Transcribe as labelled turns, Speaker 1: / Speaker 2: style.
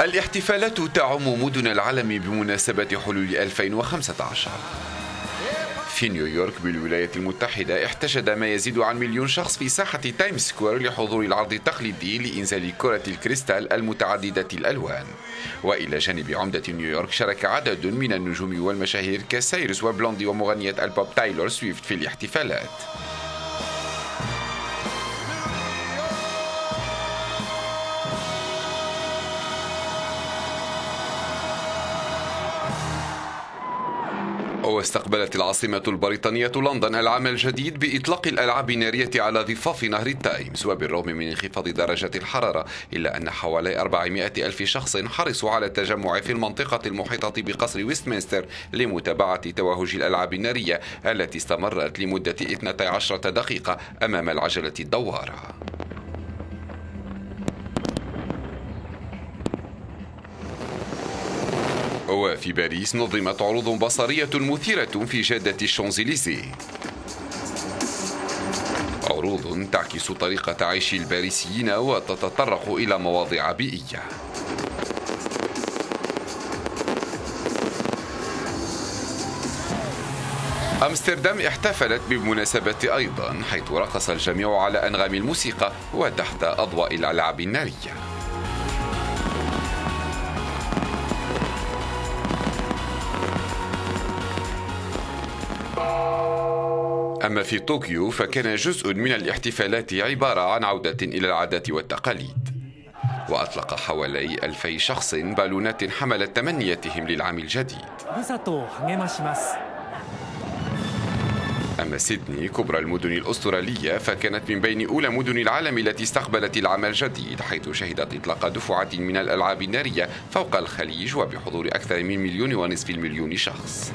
Speaker 1: الاحتفالات تعم مدن العالم بمناسبة حلول 2015 في نيويورك بالولايات المتحدة احتشد ما يزيد عن مليون شخص في ساحة تايم سكوير لحضور العرض التقليدي لإنزال كرة الكريستال المتعددة الألوان. وإلى جانب عمدة نيويورك شارك عدد من النجوم والمشاهير كسايرس وبلوندي ومغنية البوب تايلور سويفت في الاحتفالات. واستقبلت العاصمة البريطانية لندن العام الجديد بإطلاق الألعاب النارية على ضفاف نهر التايمز وبالرغم من انخفاض درجة الحرارة إلا أن حوالي 400 ألف شخص حرصوا على التجمع في المنطقة المحيطة بقصر ويستمنستر لمتابعة توهج الألعاب النارية التي استمرت لمدة 12 دقيقة أمام العجلة الدوارة. وفي باريس نظمت عروض بصرية مثيرة في جادة الشونزليزيه عروض تعكس طريقة عيش الباريسيين وتتطرق إلى مواضيع بيئية. أمستردام احتفلت بالمناسبة أيضا حيث رقص الجميع على أنغام الموسيقى وتحت أضواء الألعاب النارية. أما في طوكيو فكان جزء من الاحتفالات عبارة عن عودة إلى العادات والتقاليد. وأطلق حوالي ألفي شخص بالونات حملت تمنياتهم للعام الجديد. أما سيدني كبرى المدن الأسترالية فكانت من بين أولى مدن العالم التي استقبلت العام الجديد حيث شهدت إطلاق دفعة من الألعاب النارية فوق الخليج وبحضور أكثر من مليون ونصف المليون شخص.